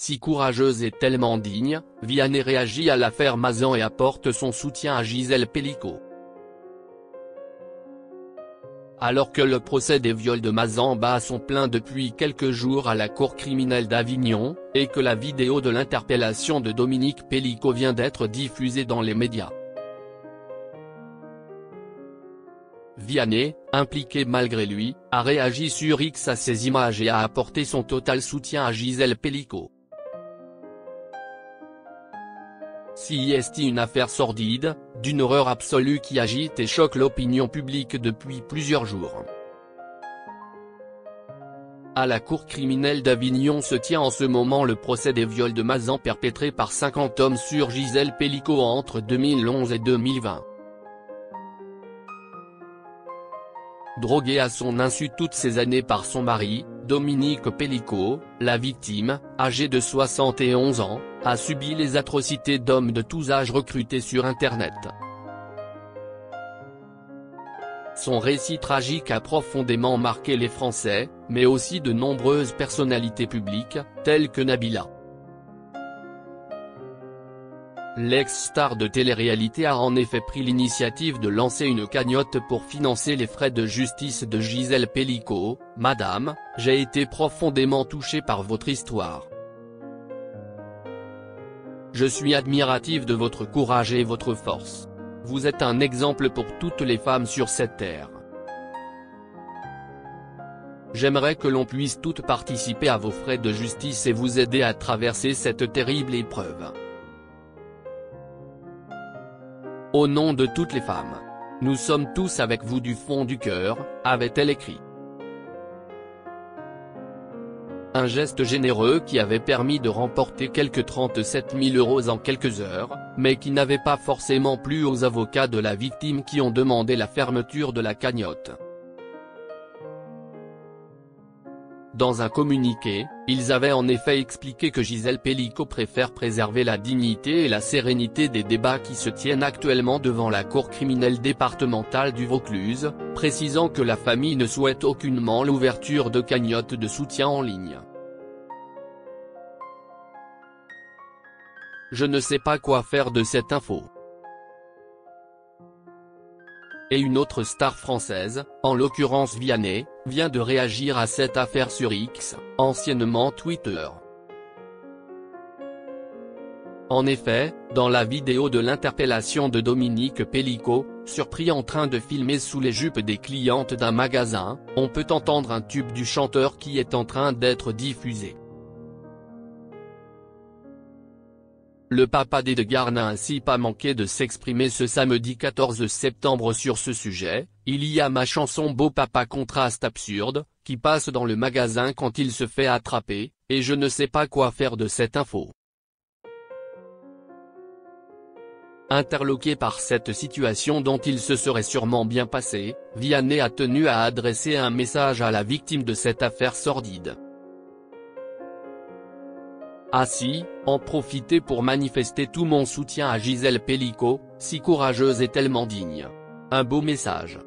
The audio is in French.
Si courageuse et tellement digne, Vianney réagit à l'affaire Mazan et apporte son soutien à Gisèle Pellico. Alors que le procès des viols de Mazan bat son plein depuis quelques jours à la cour criminelle d'Avignon, et que la vidéo de l'interpellation de Dominique Pellico vient d'être diffusée dans les médias. Vianney, impliqué malgré lui, a réagi sur X à ces images et a apporté son total soutien à Gisèle Pellico. Est une affaire sordide, d'une horreur absolue qui agite et choque l'opinion publique depuis plusieurs jours? À la cour criminelle d'Avignon se tient en ce moment le procès des viols de Mazan perpétrés par 50 hommes sur Gisèle Pellico entre 2011 et 2020. Droguée à son insu toutes ces années par son mari, Dominique Pellico, la victime, âgée de 71 ans, a subi les atrocités d'hommes de tous âges recrutés sur Internet. Son récit tragique a profondément marqué les Français, mais aussi de nombreuses personnalités publiques, telles que Nabila. L'ex-star de télé-réalité a en effet pris l'initiative de lancer une cagnotte pour financer les frais de justice de Gisèle Pellico. Madame, j'ai été profondément touché par votre histoire. Je suis admirative de votre courage et votre force. Vous êtes un exemple pour toutes les femmes sur cette terre. J'aimerais que l'on puisse toutes participer à vos frais de justice et vous aider à traverser cette terrible épreuve. Au nom de toutes les femmes. Nous sommes tous avec vous du fond du cœur, avait-elle écrit. Un geste généreux qui avait permis de remporter quelques 37 000 euros en quelques heures, mais qui n'avait pas forcément plu aux avocats de la victime qui ont demandé la fermeture de la cagnotte. Dans un communiqué, ils avaient en effet expliqué que Gisèle Pellico préfère préserver la dignité et la sérénité des débats qui se tiennent actuellement devant la cour criminelle départementale du Vaucluse, précisant que la famille ne souhaite aucunement l'ouverture de cagnottes de soutien en ligne. Je ne sais pas quoi faire de cette info et une autre star française, en l'occurrence Vianney, vient de réagir à cette affaire sur X, anciennement Twitter. En effet, dans la vidéo de l'interpellation de Dominique Pellico, surpris en train de filmer sous les jupes des clientes d'un magasin, on peut entendre un tube du chanteur qui est en train d'être diffusé. Le papa d'Edgar n'a ainsi pas manqué de s'exprimer ce samedi 14 septembre sur ce sujet, il y a ma chanson Beau Papa contraste absurde, qui passe dans le magasin quand il se fait attraper, et je ne sais pas quoi faire de cette info. Interloqué par cette situation dont il se serait sûrement bien passé, Vianney a tenu à adresser un message à la victime de cette affaire sordide. Ainsi, en profiter pour manifester tout mon soutien à Gisèle Pellico, si courageuse et tellement digne. Un beau message.